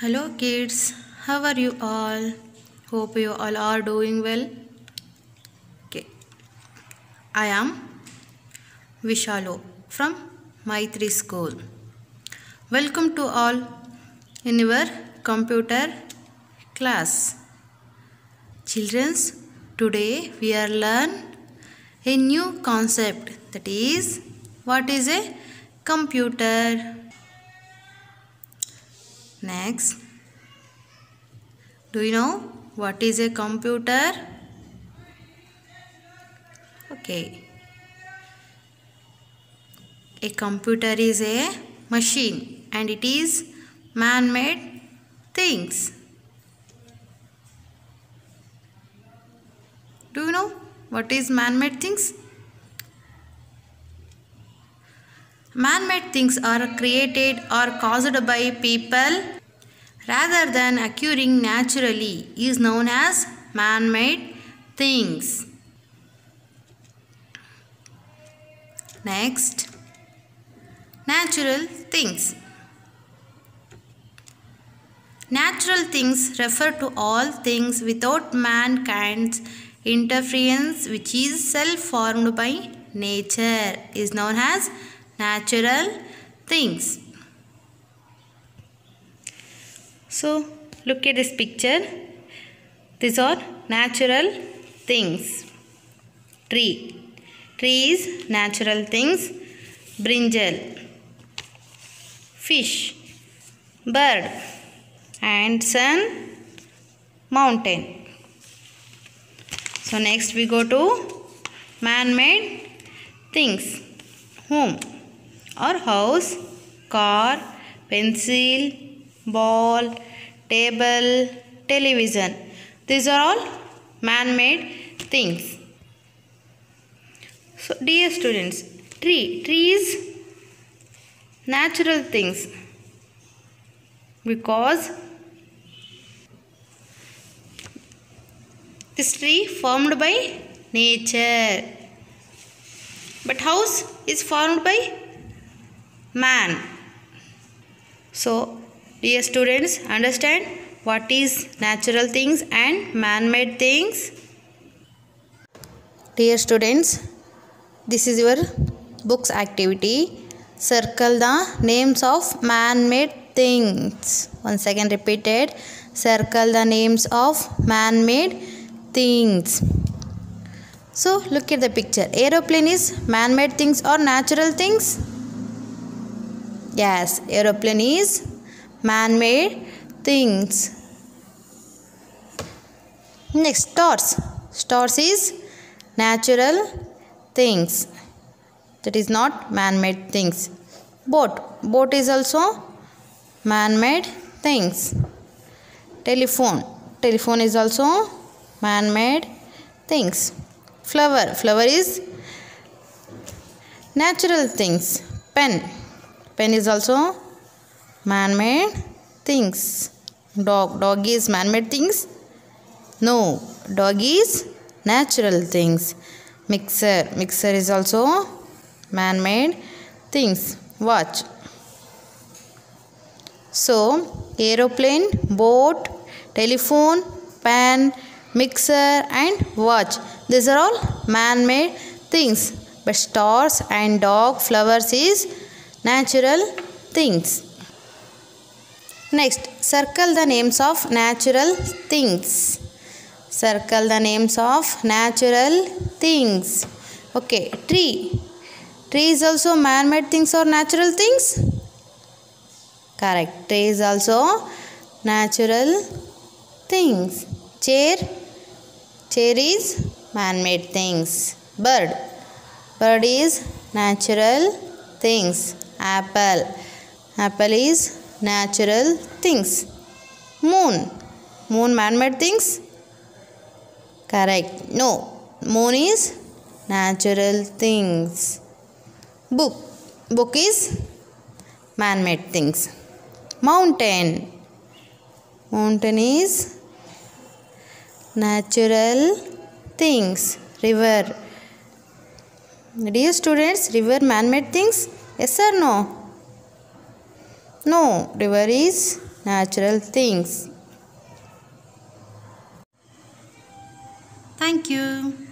Hello kids, how are you all? Hope you all are doing well. Okay. I am Vishalu from Mythri School. Welcome to all in your computer class. Childrens, today we are learn a new concept that is what is a computer. Next, do you know what is a computer? Okay. A computer is a machine and it is man-made things. Do you know what is man-made things? Man-made things are created or caused by people rather than occurring naturally is known as man-made things. Next, natural things. Natural things refer to all things without mankind's interference which is self-formed by nature is known as natural things. So, look at this picture. These are natural things. Tree. Trees, natural things. Brinjal. Fish. Bird. And sun. Mountain. So, next we go to man-made things. Home or house, car, pencil, ball, table, television. These are all man-made things. So, dear students, tree, tree is natural things because this tree formed by nature but house is formed by man. So, dear students, understand what is natural things and man-made things. Dear students, this is your books activity. Circle the names of man-made things. Once again repeated. Circle the names of man-made things. So, look at the picture. Aeroplane is man-made things or natural things? Yes, aeroplane is man-made things. Next, stars. Stars is natural things. That is not man-made things. Boat. Boat is also man-made things. Telephone. Telephone is also man-made things. Flower. Flower is natural things. Pen pen is also man-made things. Dog dog is man-made things. No dog is natural things. Mixer mixer is also man-made things. Watch. So aeroplane boat telephone pen mixer and watch. These are all man-made things. But stars and dog flowers is natural things. Next, circle the names of natural things. Circle the names of natural things. Okay, tree. Tree is also man-made things or natural things? Correct. Tree is also natural things. Chair. Chair is man-made things. Bird. Bird is natural things apple. Apple is natural things. Moon. Moon man-made things? Correct. No. Moon is natural things. Book. Book is man-made things. Mountain. Mountain is natural things. River. Dear students river man-made things Yes or no? No, river is natural things. Thank you.